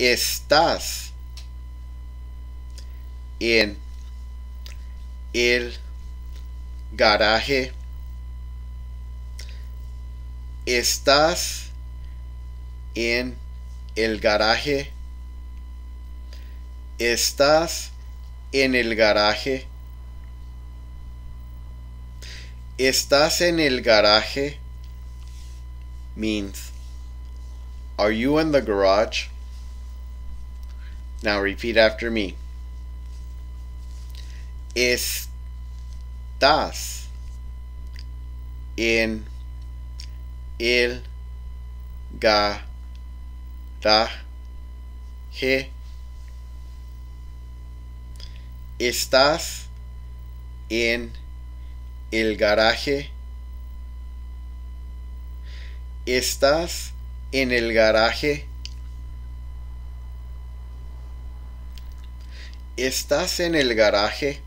estás en el garaje. Estás en el garaje. Estás en el garaje. Estás en el garaje means Are you in the garage? Now repeat after me. Estás en el garaje. Estás en el garaje. Estás en el garaje. ¿Estás en el garaje?